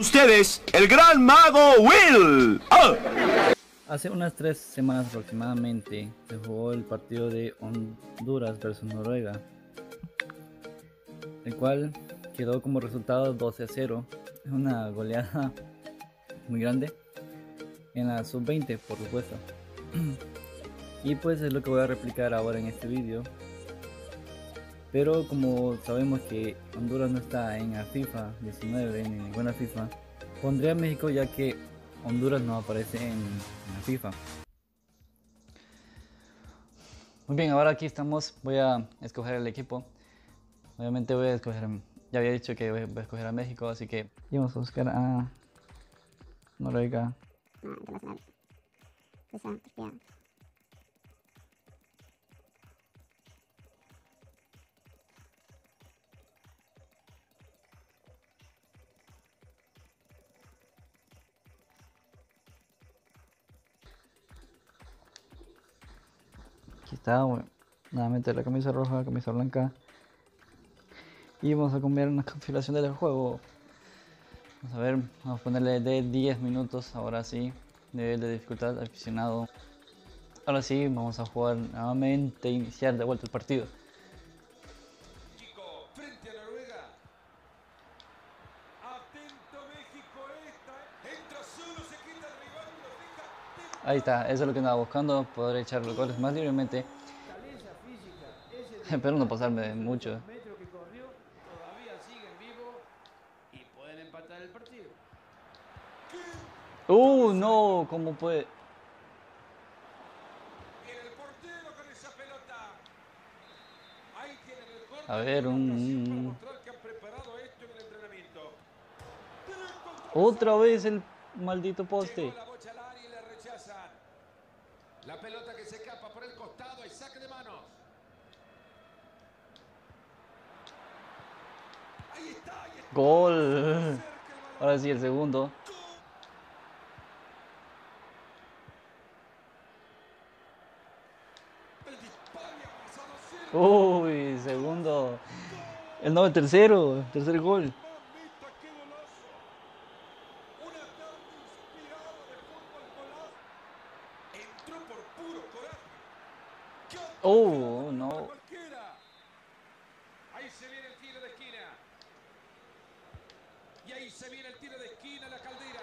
Ustedes, el gran mago Will. ¡Oh! Hace unas tres semanas aproximadamente se jugó el partido de Honduras versus Noruega, el cual quedó como resultado 12 a 0. Es una goleada muy grande en la sub-20, por supuesto. y pues es lo que voy a replicar ahora en este vídeo. Pero como sabemos que Honduras no está en la FIFA 19 ni en ninguna FIFA, pondré a México ya que Honduras no aparece en, la FIFA. Muy bien, ahora aquí estamos. Voy a escoger el equipo. Obviamente voy a escoger, ya había dicho que voy a escoger a México, así que vamos a buscar a Noruega. Aquí Nuevamente la camisa roja, camisa blanca. Y vamos a cambiar una configuración del juego. Vamos a ver, vamos a ponerle de 10 minutos, ahora sí. Nivel de dificultad aficionado. Ahora sí, vamos a jugar nuevamente, iniciar de vuelta el partido. Ahí está, eso es lo que andaba buscando, poder echar los goles más libremente. Espero no pasarme mucho. Uh, no, ¿cómo puede? A ver, un... Otra vez el maldito poste. La pelota que se escapa por el costado y saque de manos. Ahí está, ahí está. Gol. Ahora sí, el segundo. Uy, segundo. El no, el tercero. Tercer gol. Oh, no. Ahí se viene el tiro de esquina. Y ahí se viene el tiro de esquina, la caldera.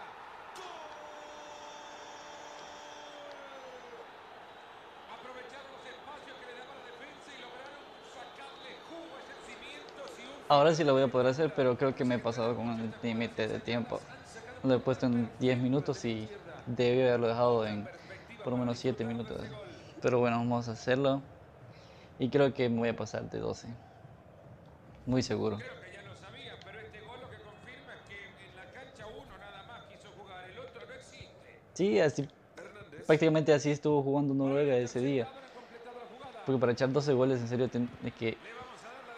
Aprovecharon los espacios que le daba la defensa y lograron sacarle jugo a ese cimiento. Un... Ahora sí lo voy a poder hacer, pero creo que me he pasado con el límite de tiempo. Lo he puesto en 10 minutos y debí haberlo dejado en por lo menos 7 minutos. Pero bueno, vamos a hacerlo. Y creo que me voy a pasar de 12. Muy seguro. Creo que ya lo sabía, pero este gol lo que confirma es que en la cancha uno nada más quiso jugar, el otro no existe. Sí, así, prácticamente así estuvo jugando Noruega ese día. Porque para echar 12 goles, en serio, que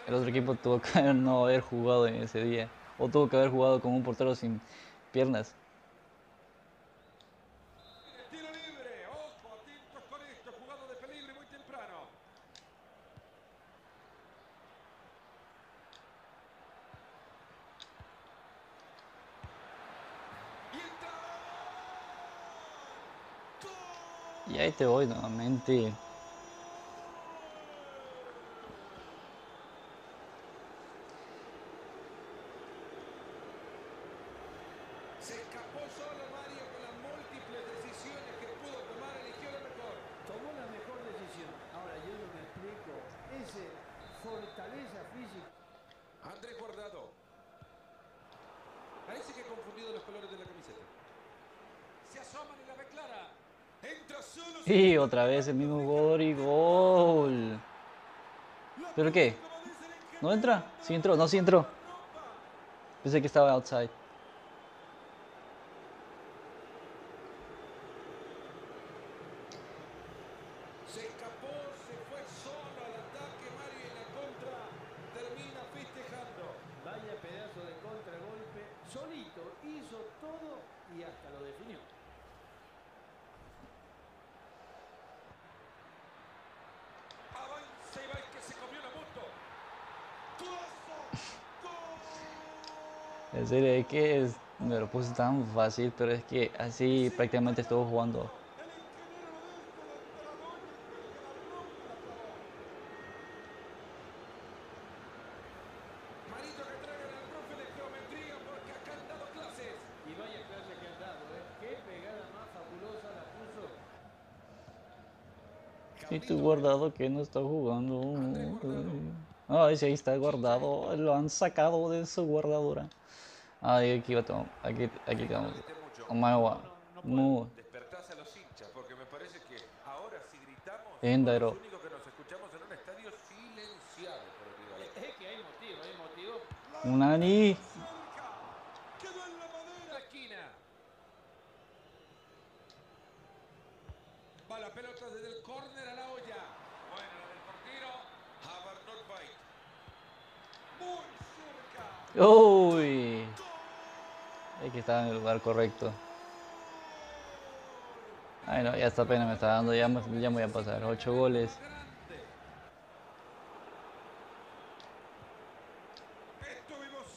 el otro equipo tuvo que no haber jugado en ese día. O tuvo que haber jugado con un portero sin piernas. Y ahí te voy nuevamente. Se escapó solo Mario con las múltiples decisiones que pudo tomar, eligió lo mejor. Tomó la mejor decisión. Ahora yo no me explico. Ese fortaleza física. Andrés Guardado. Parece que ha confundido los colores de la camiseta. Se asoman y la declara. Y otra vez el mismo jugador y gol. ¿Pero qué? ¿No entra? Sí entró, no, sí entró. Pensé que estaba outside. Solito hizo todo y hasta lo definió. En serio, ¿qué es? Me lo puse tan fácil, pero es que así prácticamente estuvo jugando. Marito que traigan al profe de geometría porque acá han dado clases. Y vaya clase que han dado, ¿eh? Qué pegada más fabulosa la puso. Y tu guardado que no está jugando. Ay, sí, ahí está guardado. Lo han sacado de su guardadura. Ay, aquí va todo. Aquí, aquí estamos. Omagua. Mu. Despertás a los hinchas porque me parece que ahora si gritamos Endero. los únicos que nos escuchamos en un estadio silenciado por el rival. Es que hay motivo, hay motivo. Unani. Quedó en la madera. La esquina. Va la pelota desde el córner a la olla. Buena la del portero. Havard not fight. Muy cerca. Uy. Aquí estaba en el lugar correcto. Ay, no, ya esta pena me está dando. Ya ya me voy a pasar. Ocho goles.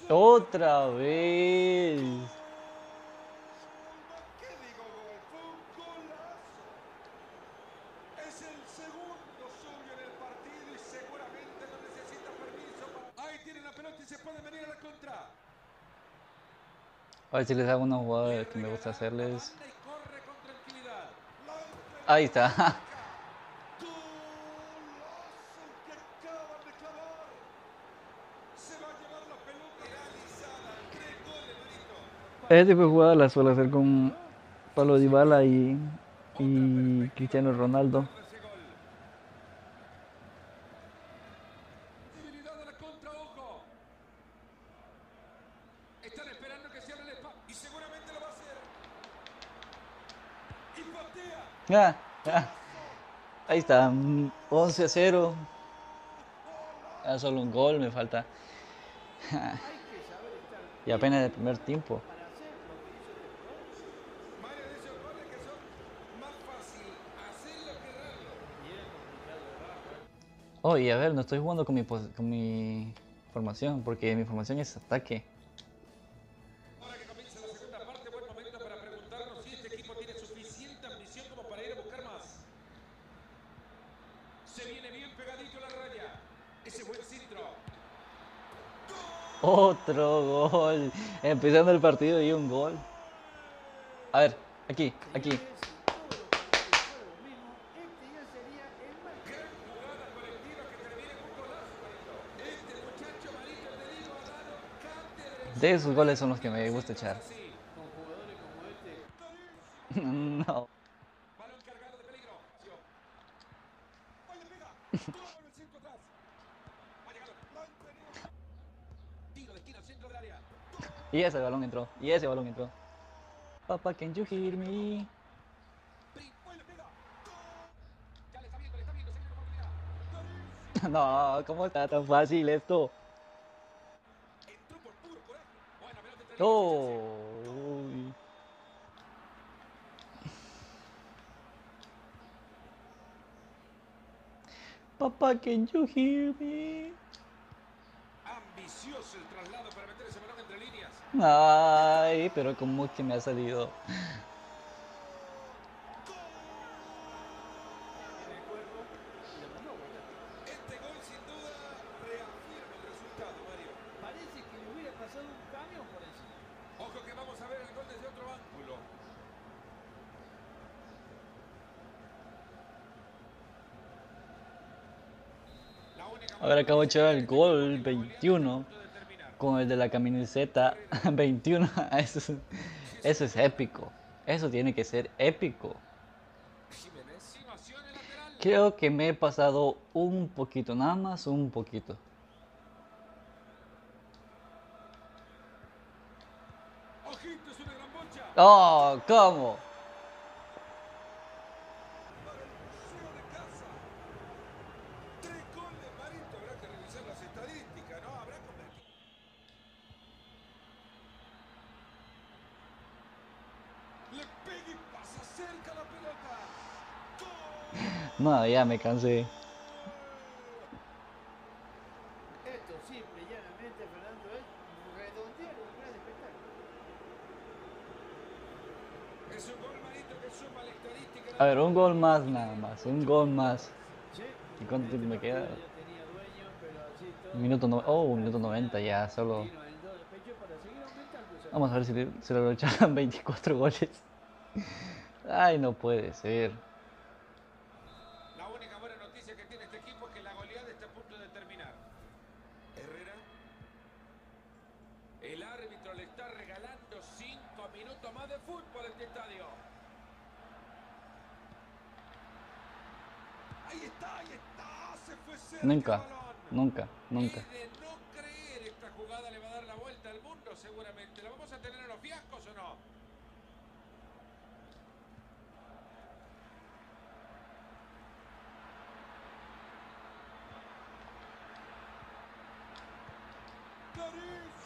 Otra vez. ¿Qué digo gol? Fue un golazo. Es el segundo suyo en el partido y seguramente no necesita permiso. para- Ahí tiene la pelota y se puede venir a la contra. A ver si les hago una jugada que me gusta hacerles. Ahí está. Golazo que acaban de clavar. Se va a llevar la pelota realizada. Tres goles, Benito. Este tipo de jugada la suelo hacer con Pablo Dybala y, y Cristiano Ronaldo. Ese gol. Debilidad de la contra, ojo. Están esperando que se abra el espacio. Y seguramente lo va a hacer. Y patea. Ah, ah. Ahí está, mm, 11 a 0. Ah, solo un gol me falta. y apenas el primer tiempo. Y a ver, no estoy jugando con mi, con mi formación, porque mi formación es ataque. Ahora que comienza la segunda parte, buen momento para preguntarnos si este equipo tiene suficiente ambición como para ir a buscar más. Se viene bien pegadito a la raya. Ese buen centro. Otro gol. Empezando el partido y un gol. A ver, aquí, aquí. De esos goles son los que me gusta echar. Sí. no. Balón cargado de peligro. Oye, pega. Todo el centro atrás. Va a llegar. La interior. Tiro de esquina al centro del área. Y ese balón entró. Y ese balón entró. Papa, can you hear me? No, ¿cómo está tan fácil esto? Oh. uy. Papa, can you hear me? Ambicioso el traslado para meter ese balón entre líneas. Ay, pero como que me ha salido. Este gol sin duda reafirma el resultado, Mario. Parece que le hubiera pasado un camión por encima. Ojo que vamos a ver el gol desde otro ángulo. La única A ver, acabo de echar el gol 21 punto de terminar. con el de la camiseta 21. Eso es, eso es épico. Eso tiene que ser épico. Creo que me he pasado un poquito, nada más un poquito. Oh, ¿cómo? Para el museo de casa. Tres goles, Marito. Habrá que revisar las estadísticas, ¿no? Habrá convertido. Le pega y pasa cerca la pelota. No, ya me cansé. Esto simple y llanamente, Fernando, es redondear un gran espectáculo. Es un gol manito que suma la estadística. A ver, un gol más nada más, un gol más. ¿Y cuánto tiempo me queda? todo. Minuto no... Oh, un minuto 90 ya, solo... Vamos a ver si se lo echan 24 goles. Ay, no puede ser. La única buena noticia que tiene este equipo es que la goleada está a punto de terminar. Herrera. El árbitro le está regalando cinco minutos más de fútbol a este estadio. Ahí está, ahí está. Se fue cerca Nunca, nunca, nunca. Y de no creer esta jugada le va a dar la vuelta al mundo seguramente. ¿La vamos a tener en los fiascos o no?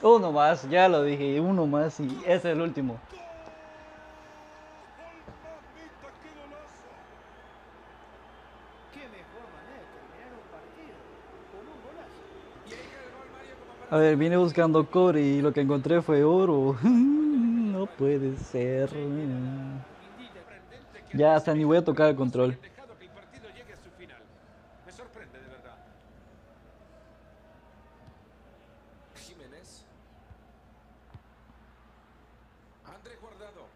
Uno más, ya lo dije, uno más y ese es el último. A ver, vine buscando core y lo que encontré fue oro. No puede ser. Ya hasta ni voy a tocar el control. hayan dejado que el partido llegue a su final. Me sorprende de verdad. Jiménez. Andrés Guardado.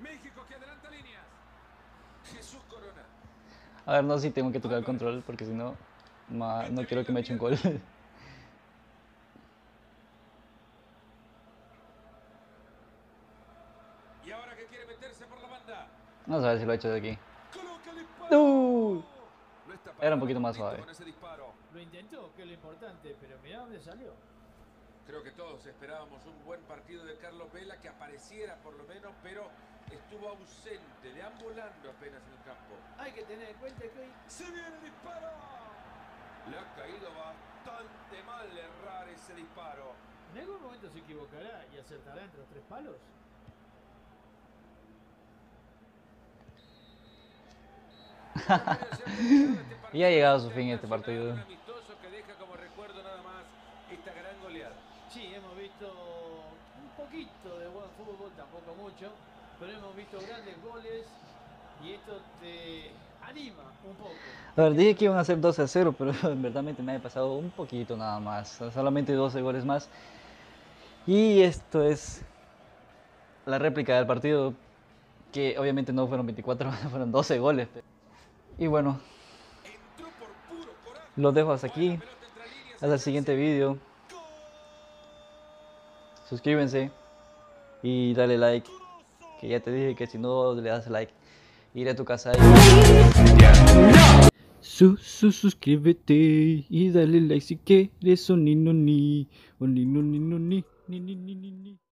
México que adelanta líneas. Jesús Corona. A ver, no sé si tengo que tocar el control porque si no, ma- no quiero que me echen gol. Y ahora que quiere meterse por la banda. Vamos a ver si lo he hecho de aquí. ¡No! No Era un poquito más suave. Lo intentó, que es lo importante, pero mirá dónde salió. Creo que todos esperábamos un buen partido de Carlos Vela que apareciera por lo menos, pero estuvo ausente, deambulando apenas en el campo. Hay que tener en cuenta que hoy ¡Se viene el disparo! Le ha caído bastante mal errar ese disparo. en algún momento se equivocará y acertará entre los tres palos. Y ha llegado a su fin este partido. Un amistoso que deja como recuerdo nada más esta gran goleada. Sí, hemos visto un poquito de buen fútbol, tampoco mucho, pero hemos visto grandes goles y esto te anima un poco. A ver, dije que iban a ser 12 a 0, pero en verdad me ha pasado un poquito nada más. Solamente 12 goles más. Y esto es la réplica del partido, que obviamente no fueron 24, fueron 12 goles. Y bueno, los dejo hasta aquí. Hasta el siguiente vídeo. Suscríbanse y dale like. Que ya te dije que si no le das like, iré a tu casa y... Su, su, suscríbete y dale like si quieres. O ni, no, ni. O ni, no, ni, no. Ni, ni, ni, ni, ni.